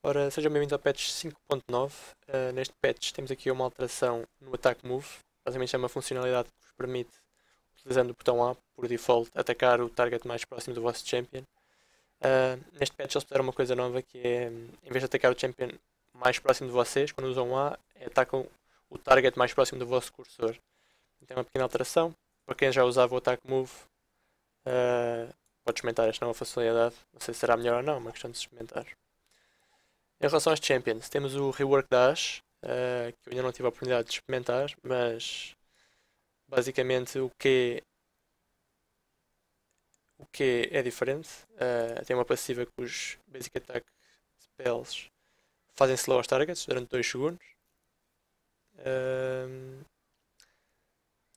Ora, sejam bem-vindos ao patch 5.9. Uh, neste patch temos aqui uma alteração no Attack Move. Basicamente é uma funcionalidade que vos permite, utilizando o botão A, por default, atacar o target mais próximo do vosso champion. Uh, neste patch eles fizeram uma coisa nova que é, em vez de atacar o champion mais próximo de vocês, quando usam A, é atacam o target mais próximo do vosso cursor. Então é uma pequena alteração. Para quem já usava o Attack Move, uh, pode experimentar esta nova funcionalidade. Não sei se será melhor ou não, é uma questão de experimentar. Em relação aos Champions, temos o Rework Dash, uh, que eu ainda não tive a oportunidade de experimentar, mas basicamente o que o que é diferente. Uh, tem uma passiva que os Basic Attack Spells fazem slow aos targets durante 2 segundos. Uh,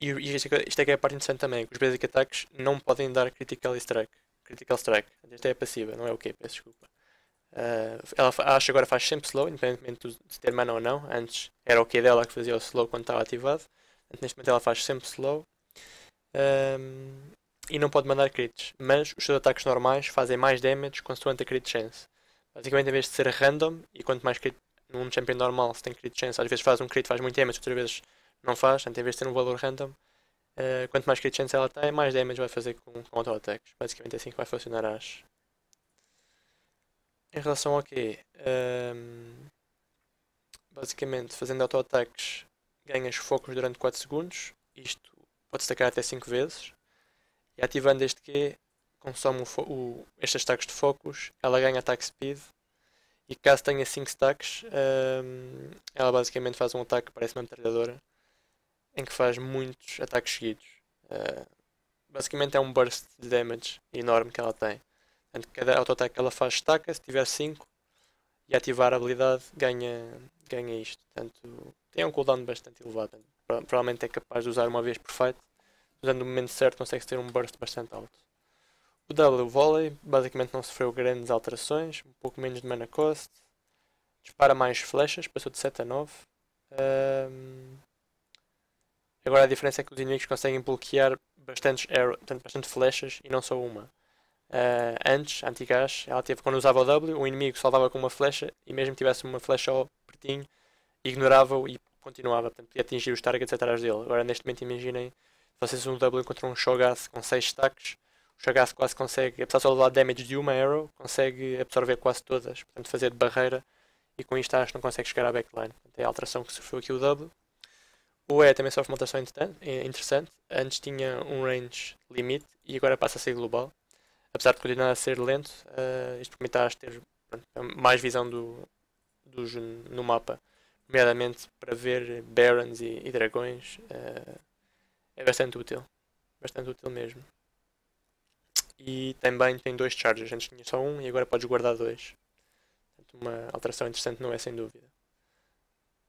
e isto é, isto é que é a parte interessante também, que os Basic Attacks não podem dar Critical Strike. Critical Strike. Esta é a passiva, não é o que, peço desculpa. Uh, ela acho que agora faz sempre slow, independentemente de ter mana ou não. Antes era o que dela que fazia o slow quando estava ativado. Neste momento ela faz sempre slow. Um, e não pode mandar crits. Mas os seus ataques normais fazem mais damage consoante a crit chance. Basicamente, em vez de ser random, e quanto mais crit num champion normal se tem crit chance, às vezes faz um crit, faz muito damage, outras vezes não faz. Portanto, em vez de ter um valor random, uh, quanto mais crit chance ela tem, mais damage vai fazer com, com auto-attacks. Basicamente é assim que vai funcionar as, em relação ao quê? Um, basicamente, fazendo auto-ataques, ganhas focos durante 4 segundos. Isto pode destacar até 5 vezes. E ativando este Q, consome o, o, estes ataques de focos, ela ganha ataque speed. E caso tenha 5 stacks, um, ela basicamente faz um ataque que parece uma metralhadora, em que faz muitos ataques seguidos. Uh, basicamente é um burst de damage enorme que ela tem. Portanto, cada auto-ataque que ela faz estaca, se tiver 5 e ativar a habilidade ganha, ganha isto. Portanto, tem um cooldown bastante elevado. Provavelmente é capaz de usar uma vez perfeito. Usando no momento certo consegue ter um burst bastante alto. O W Volley basicamente não sofreu grandes alterações, um pouco menos de mana cost. Dispara mais flechas, passou de 7 a 9. Um... Agora a diferença é que os inimigos conseguem bloquear bastantes arrow, bastante flechas e não só uma. Uh, antes, anti-gás, ela teve quando usava o W, o inimigo salvava com uma flecha e mesmo tivesse uma flecha ao pertinho, ignorava-o e continuava, portanto podia atingir os targets atrás dele. Agora neste momento imaginem, vocês um W contra um Shogath com 6 stacks, o Shogath quase consegue, apesar de só levar damage de uma arrow, consegue absorver quase todas, portanto fazer de barreira e com isto acho que não consegue chegar à backline. Portanto, é a alteração que sofreu aqui o W. O E também sofre uma alteração interessante, antes tinha um range limite e agora passa a ser global apesar de continuar a ser lento, uh, isto permite ter pronto, mais visão do, dos no mapa, nomeadamente para ver barons e, e dragões, uh, é bastante útil, bastante útil mesmo. E também tem dois chargers, antes tinha só um e agora podes guardar dois. Portanto, uma alteração interessante não é sem dúvida.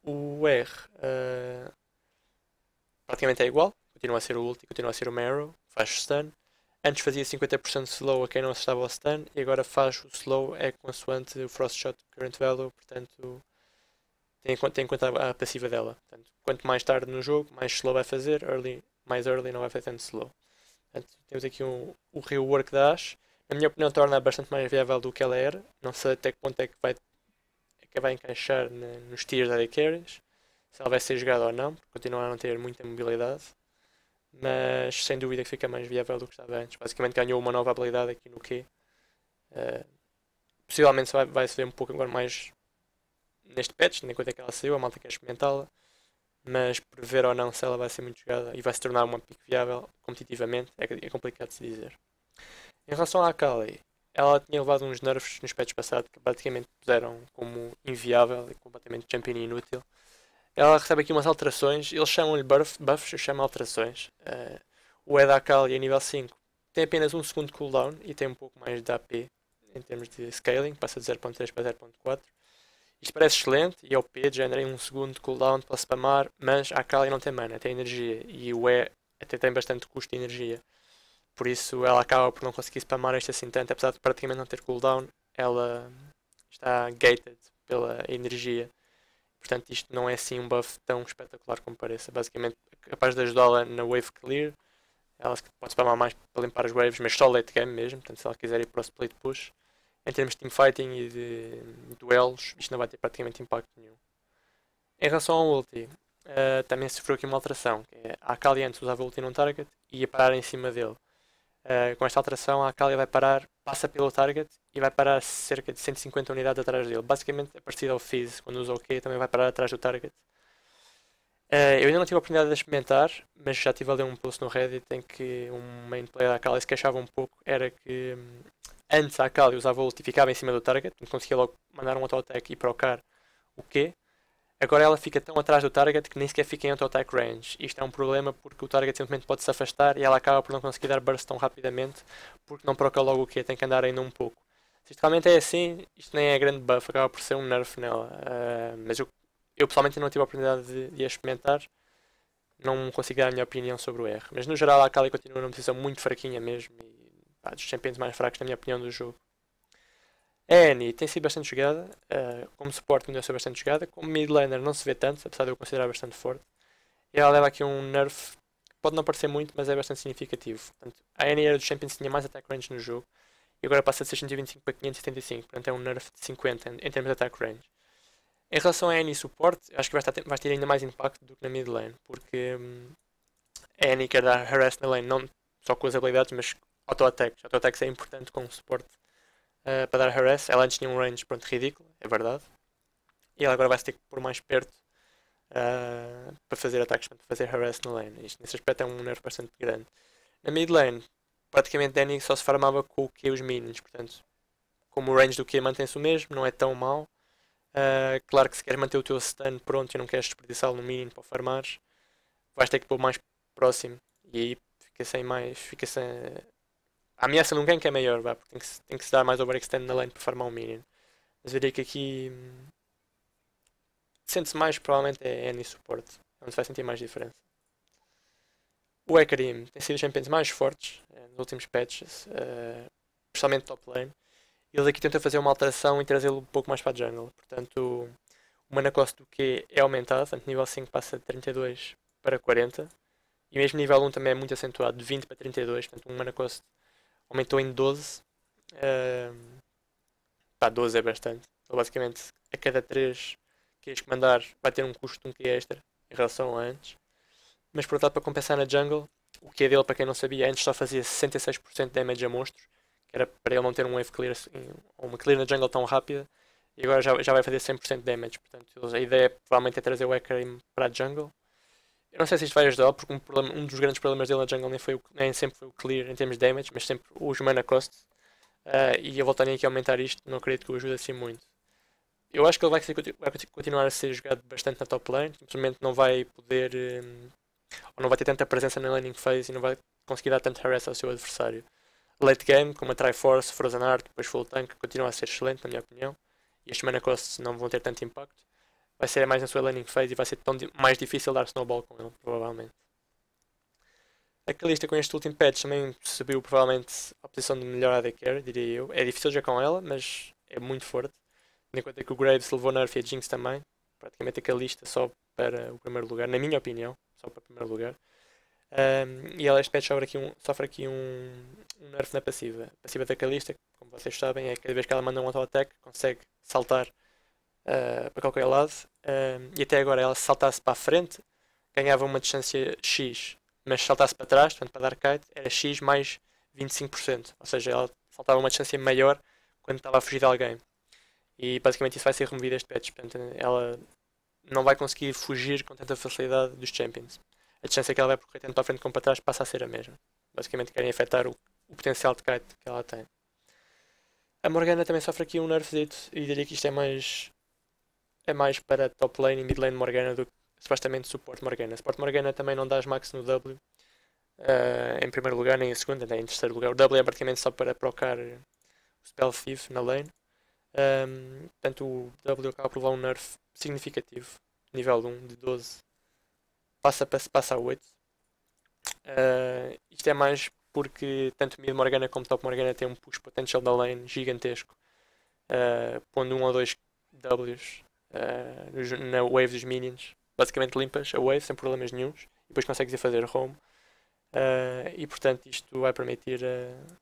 O R uh, praticamente é igual, continua a ser o ulti, continua a ser o Marrow, faz stun. Antes fazia 50% slow a quem não acertava ao stun e agora faz o slow é consoante o Frost Shot Current Value, portanto tem em conta, tem em conta a, passiva dela. Portanto, quanto mais tarde no jogo, mais slow vai fazer, early, mais early não vai fazer tanto slow. Portanto, temos aqui um, o rework da Ash. Na minha opinião, torna bastante mais viável do que ela era. Não sei até que ponto é que vai, é que vai encaixar na, nos tiers da carries. Se ela vai ser jogada ou não, porque continua a não ter muita mobilidade mas sem dúvida que fica mais viável do que estava antes. Basicamente ganhou uma nova habilidade aqui no Q. Uh, possivelmente vai, vai se ver um pouco agora mais neste patch, nem quando é que ela saiu, a malta quer experimentá-la, mas prever ou não se ela vai ser muito jogada e vai se tornar uma pick viável competitivamente é, é complicado de se dizer. Em relação à Akali, ela tinha levado uns nerfs nos patches passados que praticamente puseram como inviável e completamente champion inútil. Ela recebe aqui umas alterações, eles chamam-lhe buff, buffs, eu chamo alterações. Uh, o Edakali a nível 5 tem apenas um segundo de cooldown e tem um pouco mais de AP em termos de scaling, passa de 0.3 para 0.4. Isto parece excelente e é o P, generem um segundo de cooldown para spamar, mas a Akali não tem mana, tem energia e o E até tem bastante custo de energia. Por isso ela acaba por não conseguir spamar isto assim tanto, apesar de praticamente não ter cooldown, ela está gated pela energia. Portanto, isto não é assim um buff tão espetacular como pareça. Basicamente, capaz de ajudá-la na wave clear. Ela pode spamar mais para limpar as waves, mas só late game mesmo. Portanto, se ela quiser ir para o split push. Em termos de teamfighting e de, duelos, isto não vai ter praticamente impacto nenhum. Em relação ao ulti, uh, também sofreu aqui uma alteração. Que é, a Akali antes usava o ulti num target e ia parar em cima dele. Uh, com esta alteração, a Akali vai parar, passa pelo target e vai parar cerca de 150 unidades atrás dele. Basicamente é parecido ao Fizz, quando usa o Q também vai parar atrás do target. Uh, eu ainda não tive a oportunidade de experimentar, mas já tive a ler um post no Reddit em que um main player da Akali se queixava um pouco. Era que um, antes a Akali usava o ult e ficava em cima do target, conseguia logo mandar um auto-attack e procar o Q. Agora ela fica tão atrás do target que nem sequer fica em auto-attack range. Isto é um problema porque o target simplesmente pode se afastar e ela acaba por não conseguir dar burst tão rapidamente porque não proca logo o que tem que andar ainda um pouco. Se isto realmente é assim, isto nem é grande buff, acaba por ser um nerf nela. Uh, mas eu, eu pessoalmente não tive a oportunidade de, de experimentar, não consigo dar a minha opinião sobre o R. Mas no geral a Kali continua numa posição muito fraquinha mesmo e pá, dos champions mais fracos na minha opinião do jogo. A Annie tem sido bastante jogada, uh, como suporte deu ser bastante jogada, como mid laner não se vê tanto, apesar de eu considerar bastante forte. E ela leva aqui um nerf, pode não parecer muito, mas é bastante significativo. Portanto, a Annie era dos champions tinha mais attack range no jogo, e agora passa de 625 para 575, portanto é um nerf de 50 em, em termos de attack range. Em relação a Annie suporte, acho que vai, estar, vai ter ainda mais impacto do que na mid lane, porque hum, a Annie quer dar harass na lane, não só com as habilidades, mas auto-attacks. Auto-attacks é importante com suporte uh, para dar harass. Ela antes tinha um range pronto, ridículo, é verdade. E ela agora vai se ter que pôr mais perto uh, para fazer ataques, para fazer harass na lane. Isto, nesse aspecto é um nerf bastante grande. Na mid lane, praticamente Danny só se farmava com o Q os minions, portanto, como o range do Q mantém-se o mesmo, não é tão mau. Uh, claro que se queres manter o teu stun pronto e não queres desperdiçá-lo no minion para farmares, vais ter que pôr mais próximo e aí fica sem mais, fica sem, ameaça de um gank é maior, vá, porque tem que, tem que se dar mais overextend na lane para farmar um minion. Mas eu diria que aqui hum, sente-se mais, provavelmente é Any Support, é onde se vai sentir mais diferença. O Ekarim tem sido os champions mais fortes uh, nos últimos patches, uh, especialmente top lane. Eles aqui tentam fazer uma alteração e trazê-lo um pouco mais para a jungle. Portanto, o mana cost do Q é aumentado, portanto, nível 5 passa de 32 para 40. E mesmo nível 1 também é muito acentuado, de 20 para 32, portanto, um mana cost aumentou em 12. Uh, pá, 12 é bastante. Então, basicamente, a cada 3 Qs que mandar vai ter um custo de um Q extra em relação a antes. Mas por outro lado, para compensar na jungle, o Q dele, para quem não sabia, antes só fazia 66% de damage a monstros, que era para ele não ter um wave clear ou uma clear na jungle tão rápida, e agora já, já vai fazer 100% de damage. Portanto, a ideia provavelmente é trazer o Ekarim para a jungle eu não sei se isto vai ajudar, porque um, problema, um dos grandes problemas dele na jungle nem, foi o, nem sempre foi o clear em termos de damage, mas sempre os mana cost. Uh, e a voltarem aqui a aumentar isto, não acredito que o ajude assim muito. Eu acho que ele vai, ser, vai, continuar a ser jogado bastante na top lane, simplesmente não vai poder. Um, ou não vai ter tanta presença na laning phase e não vai conseguir dar tanto harass ao seu adversário. Late game, com uma Triforce, Frozen Art, depois Full Tank, continua a ser excelente, na minha opinião. E estes mana costs não vão ter tanto impacto vai ser mais na sua landing phase e vai ser tão mais difícil dar snowball com ele, provavelmente. A Kalista com este último patch também subiu provavelmente a posição de melhor AD Carry, diria eu. É difícil jogar com ela, mas é muito forte. Tendo em conta que o Graves levou nerf e a Jinx também. Praticamente a Kalista só para o primeiro lugar, na minha opinião, só para o primeiro lugar. Um, e ela este patch sofre aqui, um, sofre aqui um, um nerf na passiva. A passiva da Kalista, como vocês sabem, é que cada vez que ela manda um auto-attack consegue saltar uh, para qualquer lado. Uh, e até agora ela se saltasse para a frente ganhava uma distância X, mas se saltasse para trás, portanto para dar kite, era X mais 25%. Ou seja, ela saltava uma distância maior quando estava a fugir de alguém. E basicamente isso vai ser removido este patch. Portanto, ela não vai conseguir fugir com tanta facilidade dos Champions. A distância que ela vai percorrer tanto para a frente como para trás passa a ser a mesma. Basicamente querem afetar o, o potencial de kite que ela tem. A Morgana também sofre aqui um nerfzito e diria que isto é mais é mais para top lane e mid lane Morgana do que supostamente suporte Morgana. Suporte Morgana também não dás max no W uh, em primeiro lugar, nem em segundo, nem em terceiro lugar. O W é praticamente só para procar o Spell Thief na lane. Um, portanto, o W acaba por levar um nerf significativo, nível 1 de 12, passa, passa, passa a 8. Uh, ah, isto é mais porque tanto mid Morgana como top Morgana tem um push potential da lane gigantesco, uh, pondo um ou dois Ws uh, na wave dos minions. Basicamente limpas a wave sem problemas nenhums e depois consegues ir fazer home. Uh, e portanto isto vai permitir uh,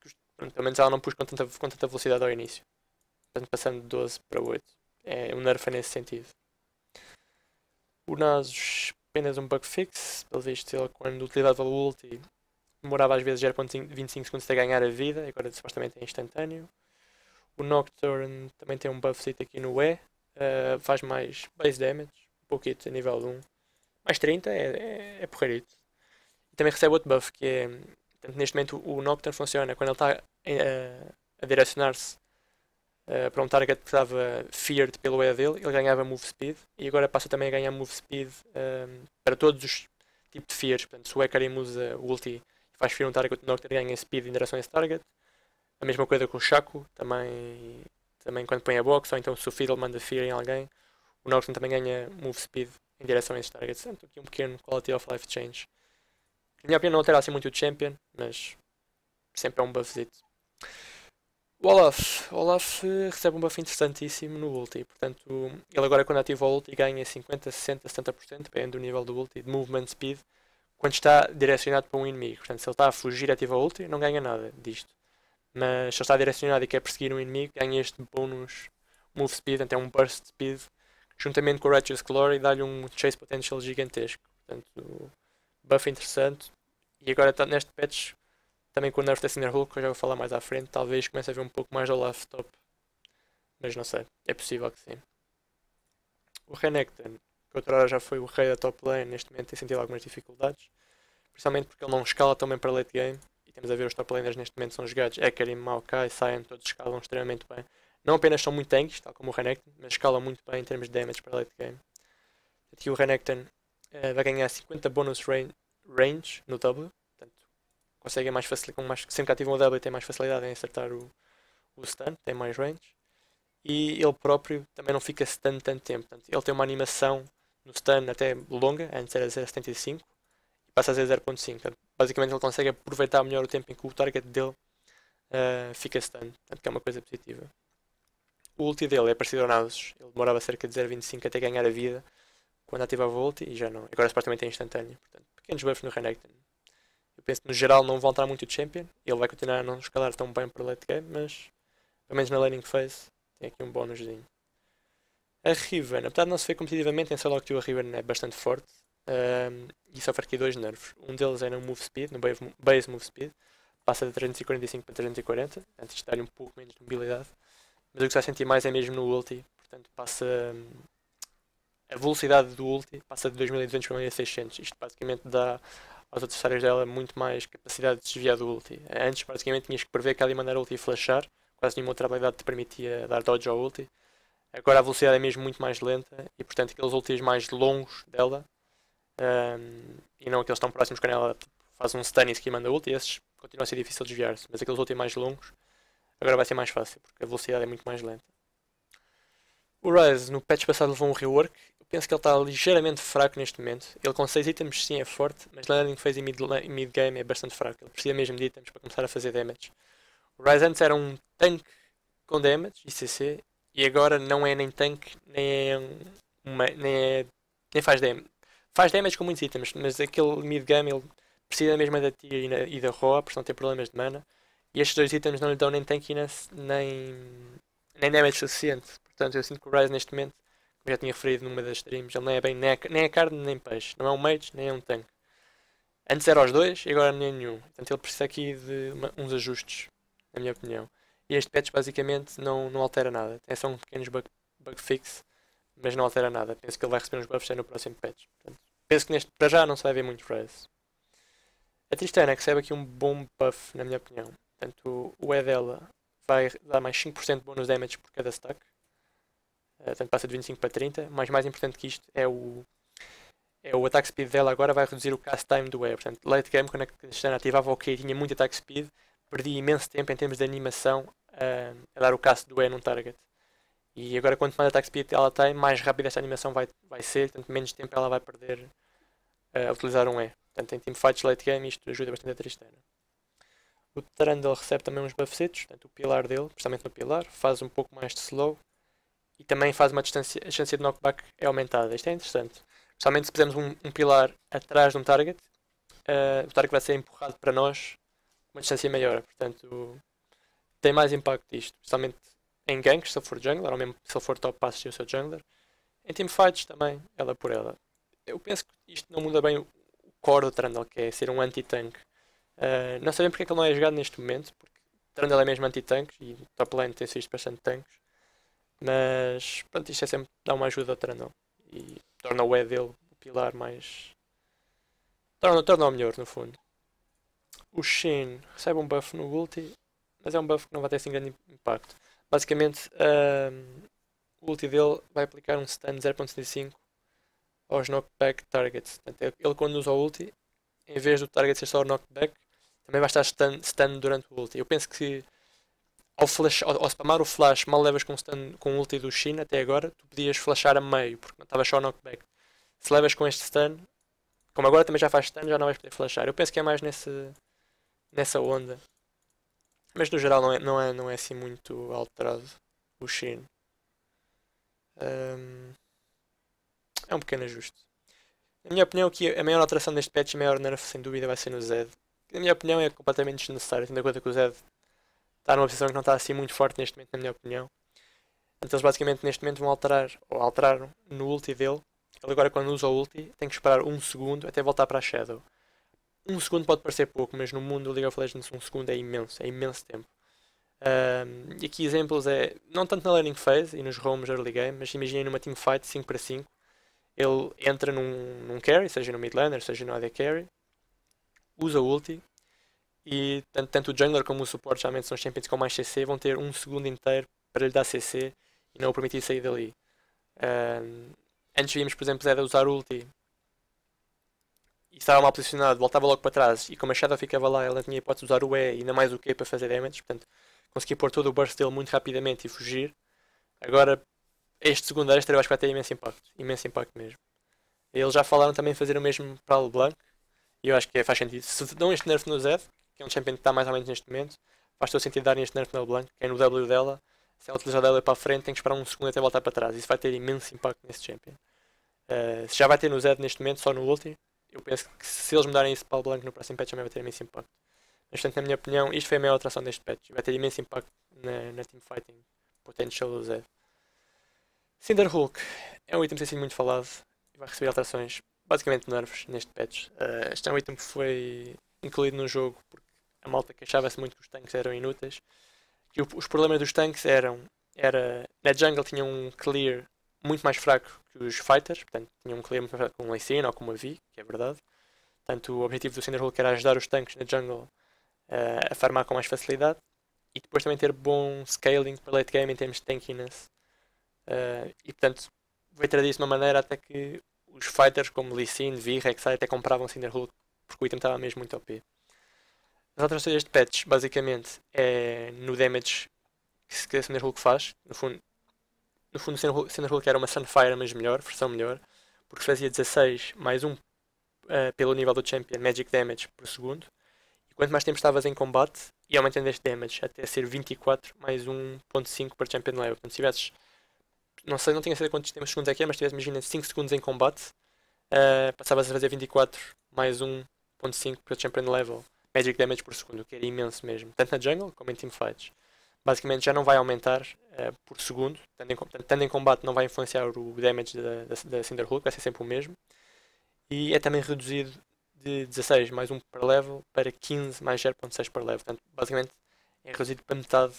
que, pelo menos ela não pus com tanta, com tanta velocidade ao início. portanto passando de 12 para 8. É um nerf nesse sentido. O Nasus apenas um bug fix, pelo visto ele quando utilizava o ulti demorava às vezes 0.25 segundos a ganhar a vida, agora supostamente é instantâneo. O Nocturne também tem um buff aqui no E, uh, faz mais base damage, um pouquinho a nível 1. Mais 30 é, é, é porreirito. E também recebe outro buff que é. Portanto, neste momento o Nocturne funciona quando ele está uh, a direcionar-se uh, para um target que estava feared pelo E dele, ele ganhava move speed e agora passa também a ganhar move speed para todos os tipos de fears. Portanto, se o Ekarim usa o ulti e faz fear um target, o Nocturne ganha speed em direção a esse target. A mesma coisa com o Shaco, também, também quando põe a box, ou então se o Fiddle manda fear em alguém, o Nocturne também ganha move speed em direção a esses targets. Portanto, aqui um pequeno quality of life change. Na minha opinião não altera assim muito o champion, mas sempre é um buffzito. O Olaf. O Olaf eh, recebe um buff interessantíssimo no ulti. Portanto, ele agora quando ativa o ulti ganha 50, 60, 70%, dependendo do nível do ulti, de movement speed, quando está direcionado para um inimigo. Portanto, se ele está a fugir ativa o ulti, não ganha nada disto. Mas se ele está direcionado e quer perseguir um inimigo, ganha este bônus move speed, então é um burst speed, juntamente com o Righteous Glory, dá-lhe um chase potential gigantesco. Portanto, buff interessante. E agora está neste patch, também com o nerf da Cinder Hulk, que eu já vou falar mais à frente, talvez comece a ver um pouco mais do Olaf top. Mas não sei, é possível que sim. O Renekton, que outrora já foi o rei da top lane, neste momento tem sentido algumas dificuldades. Principalmente porque ele não escala também para late game temos a ver os top laners neste momento são jogados Ekarim, Maokai, Saiyan, todos escalam extremamente bem. Não apenas são muito tanques, tal como o Renekton, mas escalam muito bem em termos de damage para late game. Aqui o Renekton uh, vai ganhar 50 bonus range, range no W, portanto consegue mais facilidade, mais, sempre que ativam o W tem mais facilidade em acertar o, o stun, tem mais range. E ele próprio também não fica stun tanto tempo, portanto, ele tem uma animação no stun até longa, antes era 0.75 passa a ser 0.5. Basicamente ele consegue aproveitar melhor o tempo em que o target dele uh, fica stun, portanto que é uma coisa positiva. O ulti dele é parecido ao Nasus, ele demorava cerca de 0.25 até ganhar a vida quando ativava o ulti e já não. Agora supostamente é instantâneo, portanto pequenos buffs no Renekton. Eu penso que no geral não vão alterar muito o champion, ele vai continuar a não escalar tão bem para o late game, mas pelo menos na laning phase tem aqui um bónuszinho. A Riven, apesar de não se ver competitivamente, em solo que a Riven é bastante forte, e sofre aqui dois nervos. Um deles é no Move Speed, no Base Move Speed, passa de 345 para 340, antes de dar-lhe um pouco menos de mobilidade. Mas o que se vai sentir mais é mesmo no ulti, portanto passa a velocidade do ulti passa de 2200 para 1600. Isto basicamente dá aos adversários dela muito mais capacidade de desviar do ulti. Antes basicamente tinhas que prever que ela ia mandar o ulti flashar, quase nenhuma outra habilidade te permitia dar dodge ao ulti. Agora a velocidade é mesmo muito mais lenta e portanto aqueles ultis mais longos dela um, e não aqueles tão próximos quando ela faz um stun e manda ult, e esses continuam a ser difícil de desviar-se. Mas aqueles ulti mais longos, agora vai ser mais fácil, porque a velocidade é muito mais lenta. O Rise no patch passado levou um rework. Eu penso que ele está ligeiramente fraco neste momento. Ele com 6 itens sim é forte, mas landing phase e mid, mid game é bastante fraco. Ele precisa mesmo de itens para começar a fazer damage. O Rise antes era um tanque com damage, ICC, e agora não é nem tanque, nem é, uma, nem, é nem faz damage faz damage com muitos itens, mas aquele mid-game ele precisa mesmo da Tyr e, da Roa, por não ter problemas de mana. E estes dois itens não lhe dão nem tankiness, nem, nem damage suficiente. Portanto, eu sinto que o Rise neste momento, como já tinha referido numa das streams, ele não é bem nem a, nem a carne nem peixe. Não é um mage, nem é um tanque. Antes era os dois e agora nenhum. Portanto, ele precisa aqui de uma, uns ajustes, na minha opinião. E este patch basicamente não, não altera nada. Tem só um pequenos bug, bug fix, mas não altera nada. Penso que ele vai receber uns buffs no próximo patch. Portanto, penso que neste para já não se vai ver muito Rise. A Tristana recebe aqui um bom buff, na minha opinião. Portanto, o E dela vai dar mais 5% de bônus damage por cada stack. Uh, portanto, passa de 25 para 30. Mas mais importante que isto é o, é o attack speed dela agora vai reduzir o cast time do E. Portanto, late game, quando a Tristana ativava o e tinha muito attack speed, perdi imenso tempo em termos de animação uh, a dar o cast do E num target. E agora quanto mais attack speed ela tem, mais rápida esta animação vai, vai ser, tanto menos tempo ela vai perder uh, a utilizar um E. Portanto, em teamfights late game isto ajuda bastante a Tristana. O Trundle recebe também uns buffsetos, portanto o pilar dele, principalmente no pilar, faz um pouco mais de slow e também faz uma distância, a distância de knockback é aumentada. Isto é interessante. Principalmente se pusermos um, um pilar atrás de um target, uh, o target vai ser empurrado para nós uma distância maior. Portanto, tem mais impacto isto, principalmente em ganks, se ele for jungler, ou mesmo se ele for top pass e o seu jungler. Em teamfights também, ela por ela. Eu penso que isto não muda bem o core do Trundle, que é ser um anti-tank. Uh, não sabemos porque é que ele não é jogado neste momento, porque Trundle é mesmo anti-tank e top lane tem sido bastante tanques. Mas pronto, isto é sempre dar uma ajuda ao Trundle e torna o E dele o pilar mais. Torna, torna o melhor no fundo. O Shin recebe um buff no ulti, mas é um buff que não vai ter assim grande impacto. Basicamente, o ulti dele vai aplicar um stun 0.75 aos knockback targets. Portanto, ele quando usa o ulti, em vez do target ser só o knockback, também vai estar stun, stun durante o ulti. Eu penso que ao, flash, ao, ao spamar o flash, mal levas com, stun, com o ulti do Shin até agora, tu podias flashar a meio, porque não estava só knockback. Se levas com este stun, como agora também já faz stun, já não vais poder flashar. Eu penso que é mais nesse, nessa onda. Mas no geral não é, não é, não é assim muito alterado o Shin. Um, é um pequeno ajuste. Na minha opinião, aqui a maior alteração deste patch e a maior nerf, sem dúvida, vai ser no Zed. Na minha opinião, é completamente desnecessário, tendo em conta que o Zed está numa posição que não está assim muito forte neste momento, na minha opinião. Então eles basicamente neste momento vão alterar, ou alteraram no ulti dele. Ele agora quando usa o ulti tem que esperar um segundo até voltar para a Shadow. Um segundo pode parecer pouco, mas no mundo do League of Legends um segundo é imenso, é imenso tempo. Um, e aqui exemplos é, não tanto na learning phase e nos roams early game, mas imaginem numa teamfight 5 para 5, ele entra num, num carry, seja no mid laner, seja no AD carry, usa ulti e tanto, tanto o jungler como o suporte geralmente são champions com mais CC, vão ter um segundo inteiro para lhe dar CC e não o permitir sair dali. Um, antes víamos, por exemplo, Zed usar ulti e estava mal posicionado, voltava logo para trás e como a Shadow ficava lá, ela tinha hipótese de usar o E e ainda mais o Q para fazer damage, portanto conseguia pôr todo o burst dele muito rapidamente e fugir. Agora, este segundo extra eu acho que vai ter imenso impacto, imenso impacto mesmo. Eles já falaram também fazer o mesmo para o LeBlanc e eu acho que faz sentido. Se dão este nerf no Zed, que é um champion que está mais ou menos neste momento, faz todo sentido darem este nerf no LeBlanc, que é no W dela. Se ela utilizar dela para a frente, tem que esperar um segundo até voltar para trás. Isso vai ter imenso impacto nesse champion. Uh, se já vai ter no Zed neste momento, só no ulti, eu penso que se eles mudarem isso para o Blanco no próximo patch também vai ter imenso impacto. Mas, portanto, na minha opinião, isto foi a maior alteração deste patch. Vai ter imenso impacto na, na teamfighting potential do Zed. Cinder Hulk é um item sem sido muito falado e vai receber alterações, basicamente nerfs, neste patch. Uh, este é um item que foi incluído no jogo porque a malta queixava-se muito que os tanques eram inúteis. E o, os problemas dos tanques eram, era, na jungle tinha um clear muito mais fraco que os fighters, portanto tinham um clear muito mais fraco com um Lee ou com uma Vi, que é verdade. Portanto, o objetivo do Cinder Hulk era ajudar os tanques na jungle uh, a farmar com mais facilidade e depois também ter bom scaling para late game em termos de tankiness. Uh, e portanto, veio trazer isso de uma maneira até que os fighters como Lee Sin, Vi, Rek'Sai até compravam Cinder Hulk porque o item estava mesmo muito OP. As alterações deste patch, basicamente, é no damage que a Cinder Hulk faz. No fundo, no fundo o Cinder Hulk era uma Sunfire, mas melhor, versão melhor, porque fazia 16 mais 1 uh, pelo nível do Champion Magic Damage por segundo. E quanto mais tempo estavas em combate, ia aumentando este damage até ser 24 mais 1.5 para Champion Level. Portanto, se tivesses, não sei, não tinha certeza quantos tempos segundos é que é, mas tivesse, imagina, 5 segundos em combate, uh, passavas a fazer 24 mais 1.5 para Champion Level. Magic Damage por segundo, que era imenso mesmo, tanto na jungle como em teamfights basicamente já não vai aumentar uh, por segundo, tendo em, tendo em, combate não vai influenciar o damage da, da, da Cinder Hulk, vai ser sempre o mesmo. E é também reduzido de 16 mais 1 per level para 15 mais 0.6 per level. Portanto, basicamente é reduzido para metade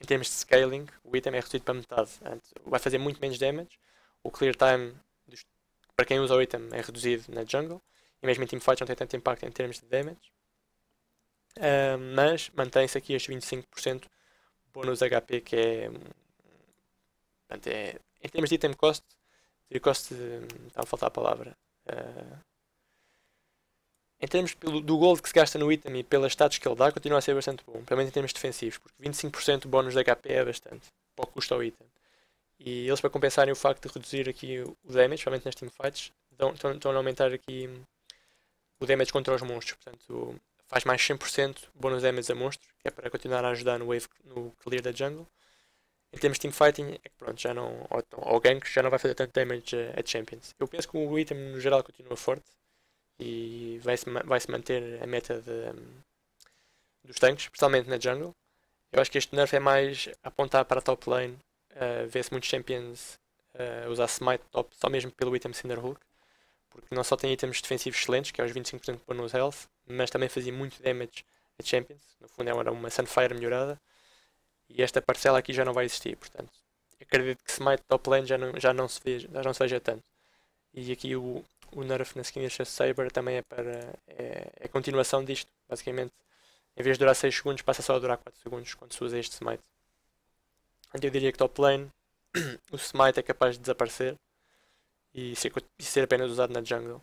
em termos de scaling, o item é reduzido para metade. Portanto, vai fazer muito menos damage. O clear time dos, para quem usa o item é reduzido na jungle. E mesmo em teamfights não tem tanto impacto em termos de damage. Uh, mas mantém-se aqui este 25% bônus HP que é, portanto, é em termos de item cost, de cost, está a faltar a palavra. Uh, em termos do gold que se gasta no item e pelas stats que ele dá, continua a ser bastante bom, pelo menos em termos defensivos, porque 25% de bónus de HP é bastante, pouco custa o item. E eles, para compensarem o facto de reduzir aqui o damage, principalmente nas teamfights, estão a aumentar aqui o damage contra os monstros. Portanto, faz mais 100% bônus damage a monstros, que é para continuar a ajudar no wave no clear da jungle. Em termos de teamfighting, é que pronto, já não, ou, ou gank já não vai fazer tanto damage a, a, champions. Eu penso que o item no geral continua forte e vai-se vai -se manter a meta de, um, dos tanques, especialmente na jungle. Eu acho que este nerf é mais apontar para a top lane. Uh, Vê-se muitos champions uh, usar smite top só mesmo pelo item Cinderhook. Porque não só tem itens defensivos excelentes, que é os 25% de bônus health, mas também fazia muito damage a champions. No fundo era uma Sunfire melhorada. E esta parcela aqui já não vai existir, portanto. Acredito que smite top lane já não, já não, se, veja, já não se veja tanto. E aqui o, o nerf na skin da Saber também é para. É, é a continuação disto, basicamente em vez de durar 6 segundos, passa só a durar 4 segundos quando se usa este smite. Então eu diria que top lane, o smite é capaz de desaparecer e ser, e ser apenas usado na jungle.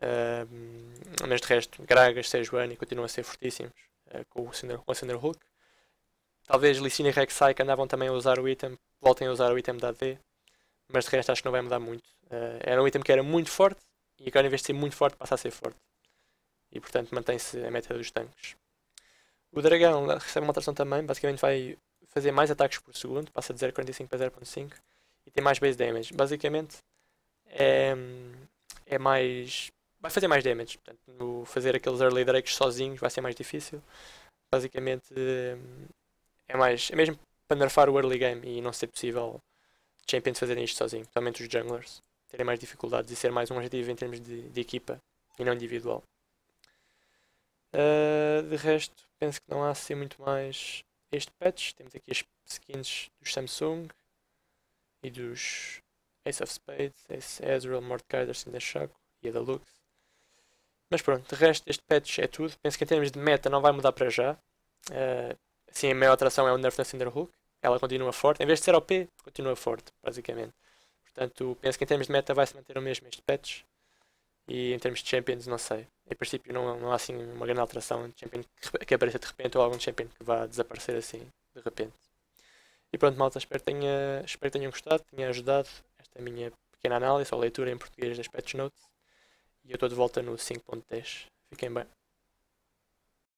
Uh, mas de resto, Gragas, Sejuani continuam a ser fortíssimos uh, com, o Cinder, com a Cinder Hook. Talvez Licina e Rek'Sai que andavam também a usar o item, voltem a usar o item da AD. Mas de resto acho que não vai mudar muito. Uh, era um item que era muito forte e agora em vez de ser muito forte passa a ser forte. E portanto mantém-se a meta dos tanques. O dragão recebe uma alteração também, basicamente vai fazer mais ataques por segundo, passa de 0.45 para 0.5 e tem mais base damage. Basicamente é, é mais. Vai fazer mais damage. Portanto, fazer aqueles early drakes sozinhos vai ser mais difícil. Basicamente é mais. é mesmo para nerfar o early game e não ser possível champions fazerem isto sozinho, principalmente os junglers terem mais dificuldades e ser mais um objetivo em termos de, de equipa e não individual. Uh, de resto, penso que não há assim muito mais este patch. Temos aqui as skins dos Samsung e dos Ace of Spades, Ace Ezreal, Mordecai, Shaco e a da Lux. Mas pronto, de resto, este patch é tudo. Penso que em termos de meta não vai mudar para já. Uh, assim, a maior atração é o nerf da Cinderhook. Ela continua forte. Em vez de ser OP, continua forte, basicamente. Portanto, penso que em termos de meta vai se manter o mesmo este patch. E em termos de Champions, não sei. Em princípio, não, não há assim uma grande alteração de Champion que, que apareça de repente ou algum Champion que vá desaparecer assim de repente. E pronto, malta, espero, tenha, espero que tenham gostado, tenha ajudado esta minha pequena análise ou leitura em português das patch notes. E eu estou de volta no 5.10. Fiquem bem.